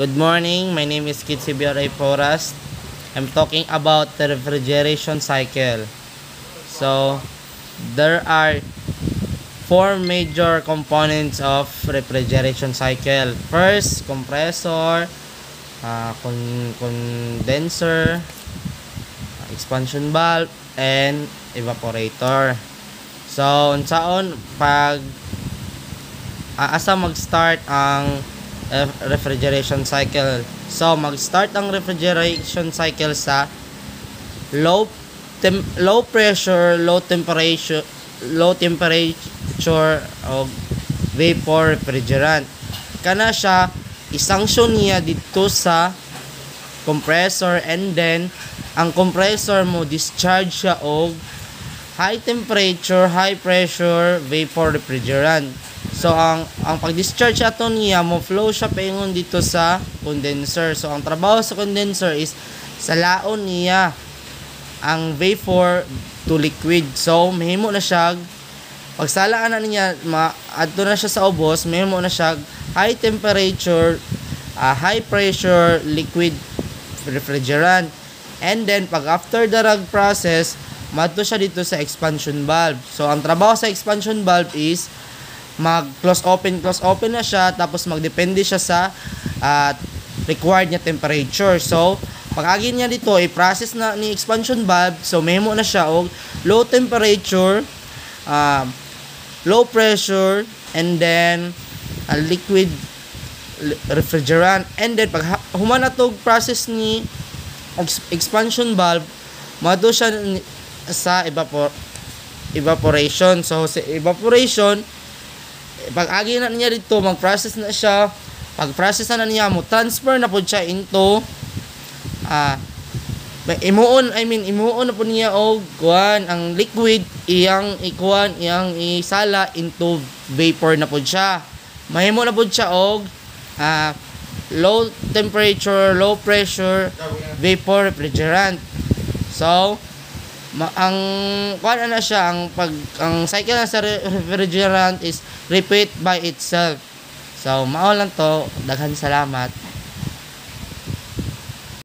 Good morning. My name is Kitsibio Ray Poras. I'm talking about the refrigeration cycle. So, there are four major components of refrigeration cycle. First, compressor, uh, con- condenser, expansion valve, and evaporator. So, unsaon pag uh, asa mag-start ang refrigeration cycle. So, mag-start ang refrigeration cycle sa low tem- low pressure, low temperature, low temperature o vapor refrigerant. Kana siya isanction niya dito sa compressor and then ang compressor mo discharge siya og high temperature, high pressure vapor refrigerant. So ang ang pag-discharge ato niya mo flow siya paingon dito sa condenser. So ang trabaho sa condenser is sa laon niya ang vapor to liquid. So mahimo na siya pagsalaan na niya ma adto na siya sa ubos, mahimo na siya high temperature, uh, high pressure liquid refrigerant. And then pag after the rag process, madto siya dito sa expansion valve. So ang trabaho sa expansion valve is mag close open close open na siya tapos magdepende siya sa uh, required niya temperature. So pag agi niya dito i-process na ni expansion valve so memo na siya og low temperature uh, low pressure and then a liquid refrigerant and then pag human na process ni expansion valve mato siya sa evapor evaporation so sa evaporation pag agi na niya dito mag-process na siya. Pag process na, na niya mo transfer na po siya into ah uh, imuon I mean imuon na po niya og kuan ang liquid iyang ikuan iyang isala into vapor na po siya. Mahimo na po siya og uh, low temperature low pressure vapor refrigerant. So ma ang kuan na siya ang pag ang cycle na sa refrigerant is repeat by itself. So mao lang to daghan salamat